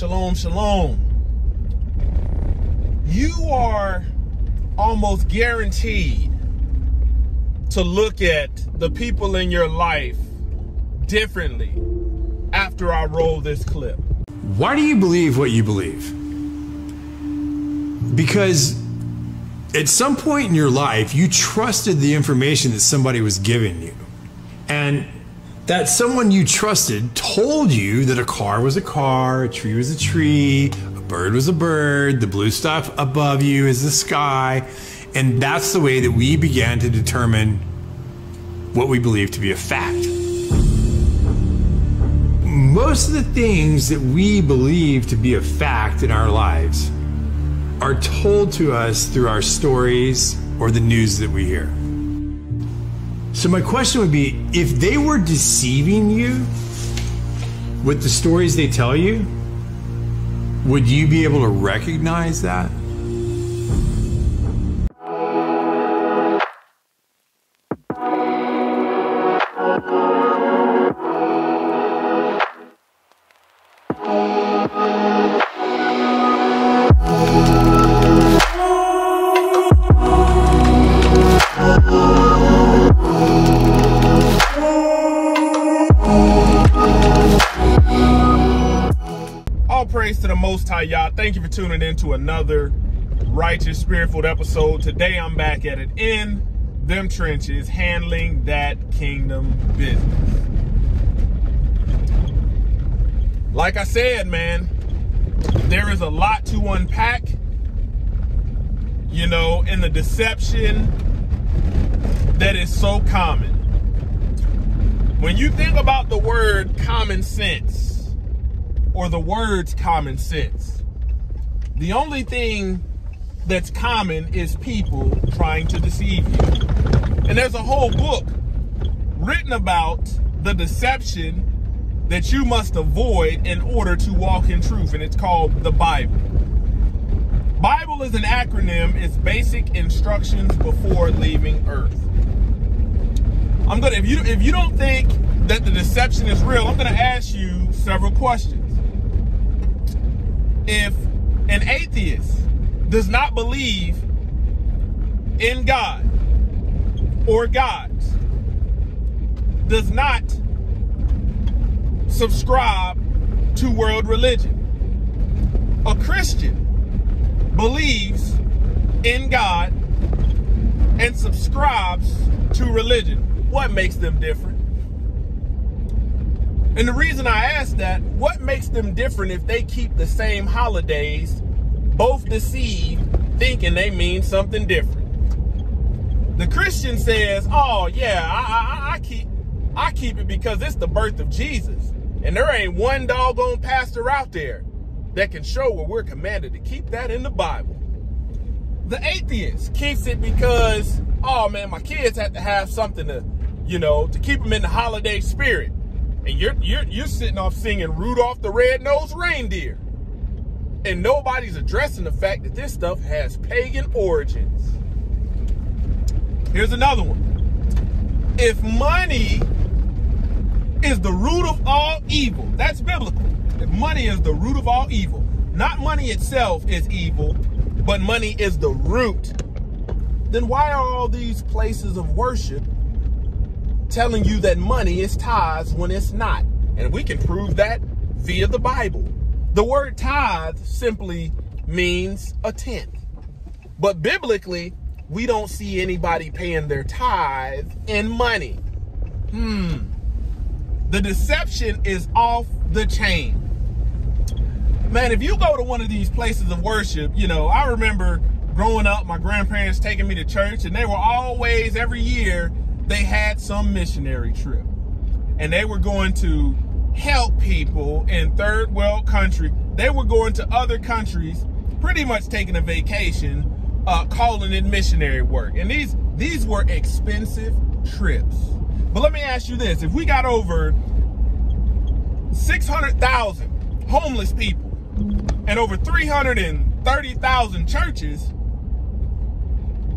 Shalom, shalom. You are almost guaranteed to look at the people in your life differently after I roll this clip. Why do you believe what you believe? Because at some point in your life, you trusted the information that somebody was giving you. And that someone you trusted told you that a car was a car, a tree was a tree, a bird was a bird, the blue stuff above you is the sky. And that's the way that we began to determine what we believe to be a fact. Most of the things that we believe to be a fact in our lives are told to us through our stories or the news that we hear. So, my question would be if they were deceiving you with the stories they tell you, would you be able to recognize that? Thank you for tuning in to another Righteous Spirit-filled episode. Today I'm back at it in them trenches, handling that kingdom business. Like I said, man, there is a lot to unpack. You know, in the deception that is so common. When you think about the word common sense, or the words common sense. The only thing that's common is people trying to deceive you. And there's a whole book written about the deception that you must avoid in order to walk in truth, and it's called the Bible. Bible is an acronym, it's basic instructions before leaving earth. I'm gonna if you if you don't think that the deception is real, I'm gonna ask you several questions if an atheist does not believe in God or gods, does not subscribe to world religion, a Christian believes in God and subscribes to religion, what makes them different? And the reason I ask that, what makes them different if they keep the same holidays, both deceived, thinking they mean something different? The Christian says, "Oh yeah, I, I, I keep, I keep it because it's the birth of Jesus, and there ain't one doggone pastor out there that can show where we're commanded to keep that in the Bible." The atheist keeps it because, oh man, my kids have to have something to, you know, to keep them in the holiday spirit and you're you're you're sitting off singing Rudolph the Red-Nosed Reindeer. And nobody's addressing the fact that this stuff has pagan origins. Here's another one. If money is the root of all evil, that's biblical. If money is the root of all evil, not money itself is evil, but money is the root, then why are all these places of worship telling you that money is tithes when it's not. And we can prove that via the Bible. The word tithe simply means a tenth. But biblically, we don't see anybody paying their tithe in money. Hmm. The deception is off the chain. Man, if you go to one of these places of worship, you know, I remember growing up, my grandparents taking me to church, and they were always, every year, they had some missionary trip and they were going to help people in third world country. They were going to other countries, pretty much taking a vacation, uh, calling it missionary work. And these these were expensive trips. But let me ask you this: if we got over six hundred thousand homeless people and over three hundred and thirty thousand churches,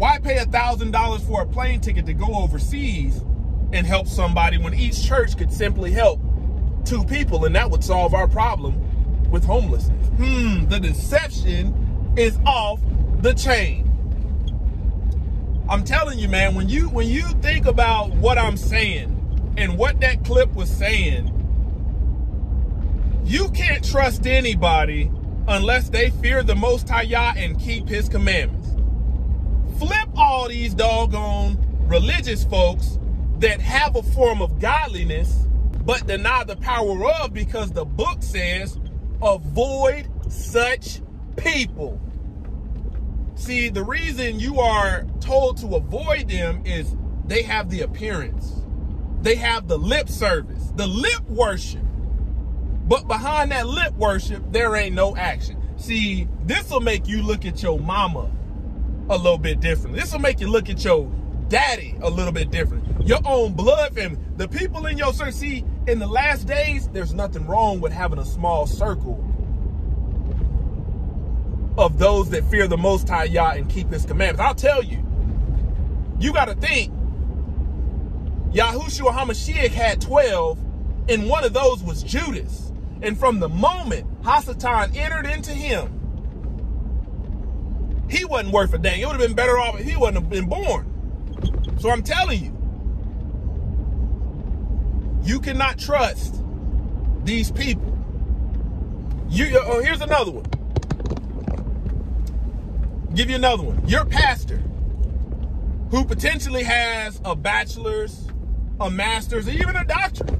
why pay a thousand dollars for a plane ticket to go overseas and help somebody when each church could simply help two people and that would solve our problem with homelessness. Hmm, the deception is off the chain. I'm telling you, man, when you when you think about what I'm saying and what that clip was saying, you can't trust anybody unless they fear the Most High Yah and keep His commandments. All these doggone religious folks that have a form of godliness but deny the power of because the book says avoid such people. See, the reason you are told to avoid them is they have the appearance. They have the lip service, the lip worship. But behind that lip worship, there ain't no action. See, this will make you look at your mama a little bit different. This will make you look at your daddy a little bit different. Your own blood family. The people in your circle. See, in the last days, there's nothing wrong with having a small circle of those that fear the Most High Yah and keep His commandments. I'll tell you, you got to think, Yahushua HaMashiach had 12, and one of those was Judas. And from the moment Hasatan entered into him, he wasn't worth a dang. It would have been better off if he wouldn't have been born. So I'm telling you, you cannot trust these people. You, uh, oh, here's another one. Give you another one. Your pastor, who potentially has a bachelor's, a master's, or even a doctorate,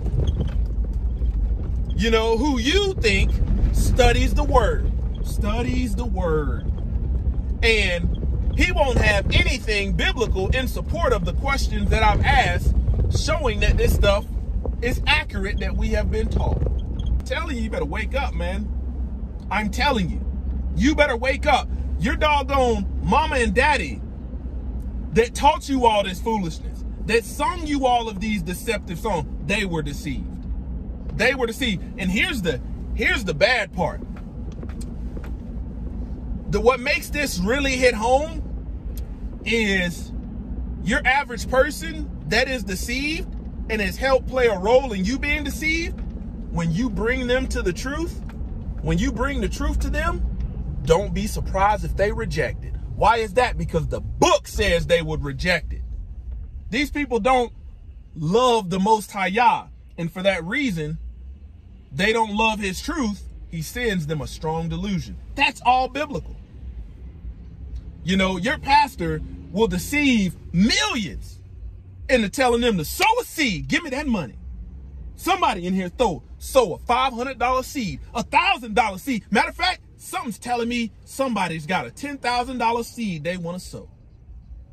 you know, who you think studies the word, studies the word, and he won't have anything biblical in support of the questions that I've asked, showing that this stuff is accurate that we have been taught. I'm telling you, you better wake up, man. I'm telling you, you better wake up your doggone mama and daddy that taught you all this foolishness, that sung you all of these deceptive songs, they were deceived. They were deceived. And here's the here's the bad part. The what makes this really hit home is your average person that is deceived and has helped play a role in you being deceived, when you bring them to the truth, when you bring the truth to them, don't be surprised if they reject it. Why is that? Because the book says they would reject it. These people don't love the Most High Yah. And for that reason, they don't love his truth. He sends them a strong delusion. That's all biblical. You know, your pastor will deceive millions into telling them to sow a seed. Give me that money. Somebody in here throw sow a $500 seed, a $1,000 seed. Matter of fact, something's telling me somebody's got a $10,000 seed they want to sow.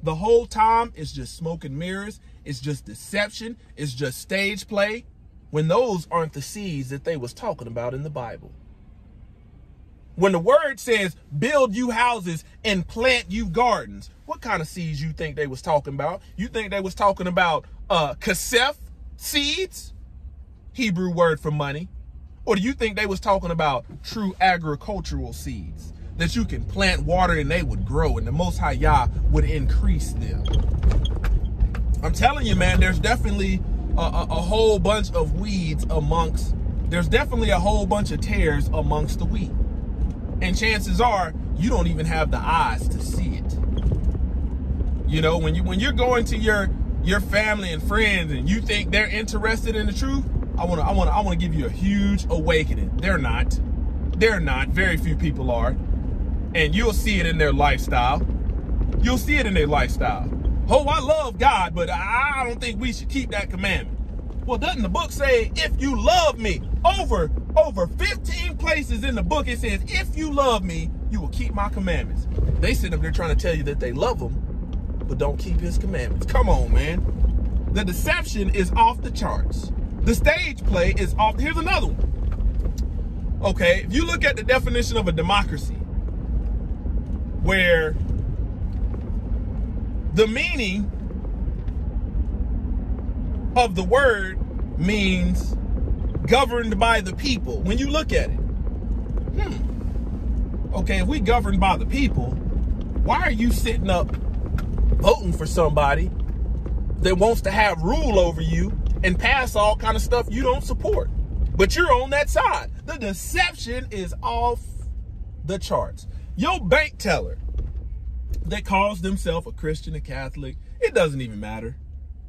The whole time it's just smoke and mirrors. It's just deception. It's just stage play when those aren't the seeds that they was talking about in the Bible. When the word says build you houses and plant you gardens, what kind of seeds you think they was talking about? You think they was talking about uh kasef seeds? Hebrew word for money. Or do you think they was talking about true agricultural seeds that you can plant water and they would grow and the Most High Yah would increase them? I'm telling you, man, there's definitely a, a, a whole bunch of weeds amongst, there's definitely a whole bunch of tares amongst the wheat. And chances are you don't even have the eyes to see it. You know, when you when you're going to your your family and friends and you think they're interested in the truth, I want to I want to I want to give you a huge awakening. They're not. They're not. Very few people are. And you'll see it in their lifestyle. You'll see it in their lifestyle. Oh, I love God, but I don't think we should keep that commandment. Well, doesn't the book say, if you love me? Over, over 15 places in the book, it says, if you love me, you will keep my commandments. They sit up there trying to tell you that they love him, but don't keep his commandments. Come on, man. The deception is off the charts. The stage play is off. Here's another one. Okay, if you look at the definition of a democracy, where the meaning of the word means governed by the people. When you look at it, hmm, okay, if we governed by the people, why are you sitting up voting for somebody that wants to have rule over you and pass all kind of stuff you don't support. But you're on that side. The deception is off the charts. Your bank teller that calls themselves a Christian, a Catholic, it doesn't even matter.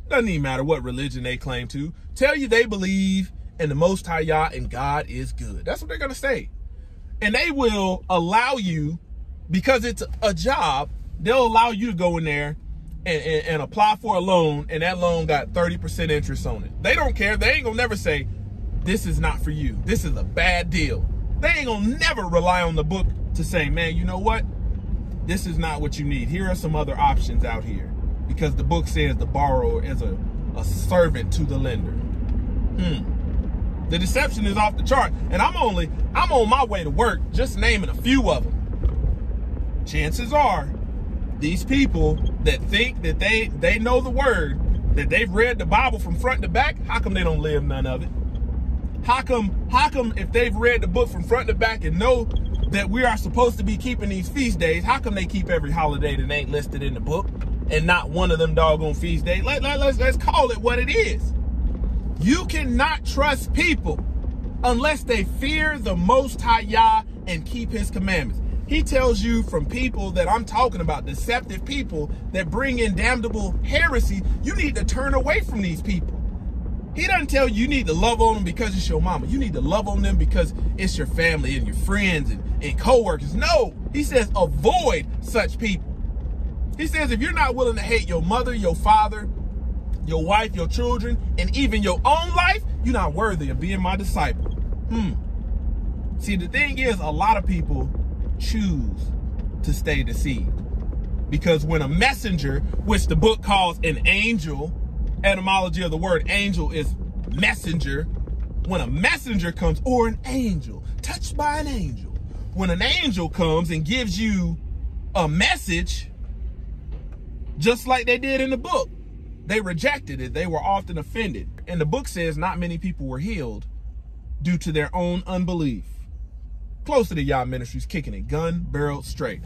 Doesn't even matter what religion they claim to. Tell you they believe in the Most High Yah and God is good. That's what they're going to say. And they will allow you, because it's a job, they'll allow you to go in there and, and, and apply for a loan, and that loan got 30% interest on it. They don't care. They ain't going to never say, this is not for you. This is a bad deal. They ain't going to never rely on the book to say, man, you know what? This is not what you need. Here are some other options out here. Because the book says the borrower is a, a servant to the lender. Hmm. The deception is off the chart. And I'm only, I'm on my way to work just naming a few of them. Chances are these people that think that they they know the word, that they've read the Bible from front to back, how come they don't live none of it? How come, how come if they've read the book from front to back and know that we are supposed to be keeping these feast days, how come they keep every holiday that ain't listed in the book and not one of them doggone feast days? Let, let, let's, let's call it what it is. You cannot trust people unless they fear the Most High Yah and keep his commandments. He tells you from people that I'm talking about, deceptive people that bring in damnable heresy, you need to turn away from these people. He doesn't tell you you need to love on them because it's your mama. You need to love on them because it's your family and your friends and, and co-workers. No, he says avoid such people. He says if you're not willing to hate your mother, your father, your wife, your children, and even your own life, you're not worthy of being my disciple. Hmm. See, the thing is, a lot of people choose to stay deceived. Because when a messenger, which the book calls an angel, etymology of the word angel is messenger. When a messenger comes, or an angel, touched by an angel, when an angel comes and gives you a message, just like they did in the book, they rejected it. They were often offended. And the book says not many people were healed due to their own unbelief. Closer to Yah Ministries, kicking it gun barrel straight.